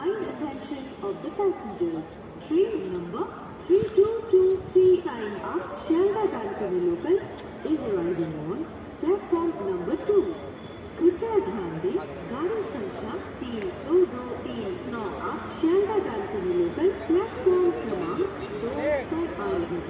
kind attention of the passengers. Train number 32239 up. Sealdah Dankuni local is arriving on. Platform number 2. कृपया ध्यान दें गाड़ी संख्या तीन दो दो तीन नौ आठ शियालदा डानकुनी लोकल प्लेटफॉर्म क्रमांक दो पर आएगी